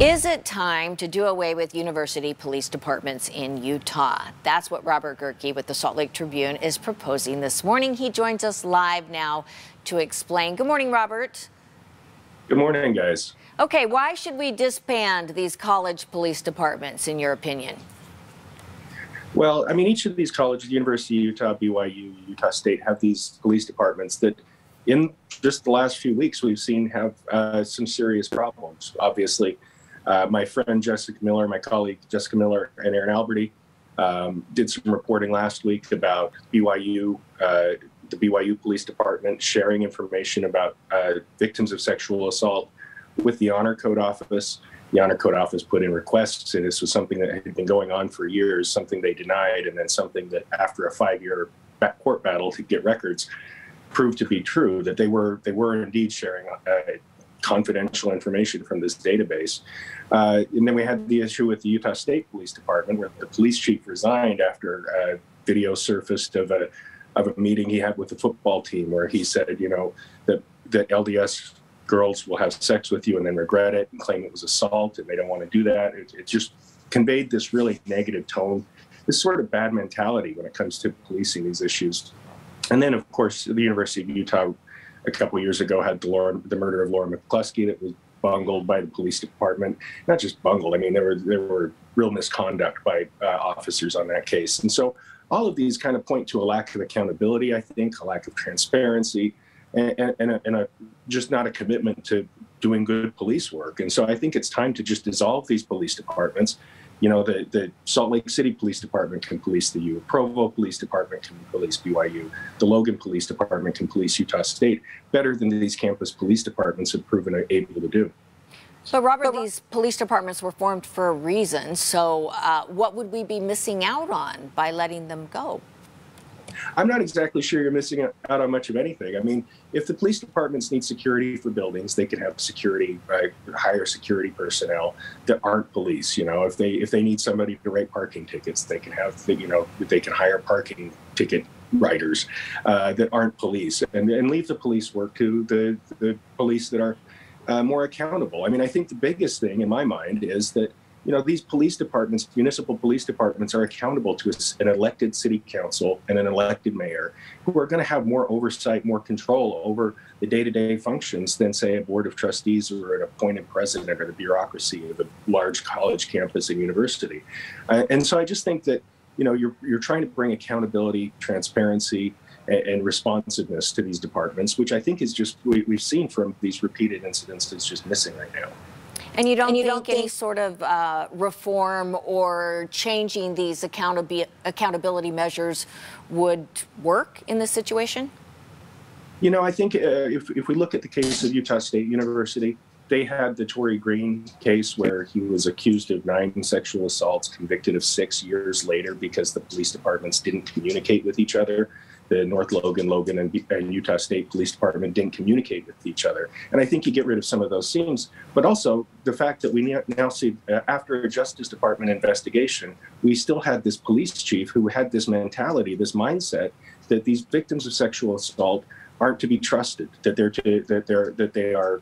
Is it time to do away with university police departments in Utah? That's what Robert Gehrke with the Salt Lake Tribune is proposing this morning. He joins us live now to explain. Good morning, Robert. Good morning, guys. Okay, why should we disband these college police departments, in your opinion? Well, I mean, each of these colleges, University of Utah, BYU, Utah State, have these police departments that, in just the last few weeks, we've seen have uh, some serious problems. Obviously, uh, my friend Jessica Miller, my colleague Jessica Miller, and Erin Alberty um, did some reporting last week about BYU, uh, the BYU Police Department sharing information about uh, victims of sexual assault with the Honor Code Office. The Honor Code Office put in requests, and this was something that had been going on for years, something they denied, and then something that after a five-year court battle to get records proved to be true that they were they were indeed sharing uh, confidential information from this database. Uh, and then we had the issue with the Utah State Police Department, where the police chief resigned after a video surfaced of a of a meeting he had with the football team, where he said, you know, that that LDS girls will have sex with you and then regret it and claim it was assault, and they don't want to do that. It, it just conveyed this really negative tone, this sort of bad mentality when it comes to policing these issues. And then, of course, the University of Utah a couple years ago had the, Laura, the murder of Lauren McCluskey that was bungled by the police department. Not just bungled. I mean, there were there were real misconduct by uh, officers on that case. And so all of these kind of point to a lack of accountability. I think a lack of transparency, and, and, and, a, and a, just not a commitment to doing good police work. And so I think it's time to just dissolve these police departments you know, the, the Salt Lake City Police Department can police the U. Provo Police Department can police BYU. The Logan Police Department can police Utah State better than these campus police departments have proven able to do. So, Robert, these police departments were formed for a reason. So, uh, what would we be missing out on by letting them go? I'm not exactly sure you're missing out on much of anything. I mean, if the police departments need security for buildings, they can have security, uh, hire security personnel that aren't police. You know, if they if they need somebody to write parking tickets, they can have you know they can hire parking ticket writers uh, that aren't police, and and leave the police work to the the police that are uh, more accountable. I mean, I think the biggest thing in my mind is that you know, these police departments, municipal police departments, are accountable to an elected city council and an elected mayor who are going to have more oversight, more control over the day to day functions than, say, a board of trustees or an appointed president or the bureaucracy of a large college campus and university. Uh, and so I just think that, you know, you're, you're trying to bring accountability, transparency, and, and responsiveness to these departments, which I think is just, we, we've seen from these repeated incidents, is just missing right now. And you don't and you think don't any sort of uh, reform or changing these accountability accountability measures would work in this situation? You know, I think uh, if, if we look at the case of Utah State University, they had the Torrey Green case where he was accused of nine sexual assaults, convicted of six years later because the police departments didn't communicate with each other the North Logan, Logan, and, and, Utah State Police Department didn't communicate with each other. And I think you get rid of some of those seams, but also the fact that we now see, uh, after a Justice Department investigation, we still had this police chief who had this mentality, this mindset that these victims of sexual assault aren't to be trusted, that they're to, that they're that they are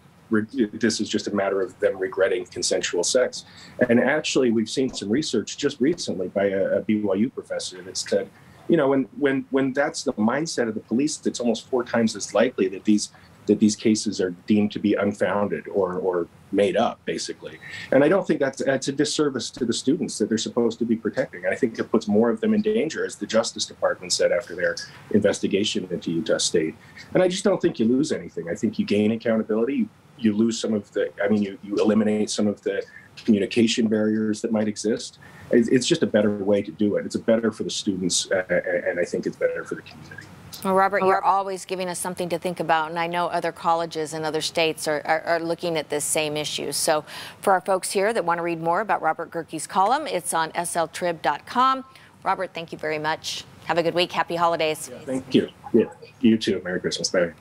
this is just a matter of them regretting consensual sex. And actually, we've seen some research just recently by a, a BYU professor that said you know, when when when that's the mindset of the police, it's almost four times as likely that these that these cases are deemed to be unfounded or or made up, basically. And I don't think that's that's a disservice to the students that they're supposed to be protecting. I think it puts more of them in danger, as the Justice Department said after their investigation into Utah State. And I just don't think you lose anything. I think you gain accountability. You, you lose some of the. I mean, you you eliminate some of the communication barriers that might exist. It's just a better way to do it. It's a better for the students, uh, and I think it's better for the community. Well, Robert, you're always giving us something to think about, and I know other colleges and other states are, are, are, looking at this same issue. So for our folks here that want to read more about Robert Gehrke's column, it's on sltrib.com. Robert, thank you very much. Have a good week. Happy holidays. Yeah, thank you. Yeah, you too. Merry Christmas. Bye.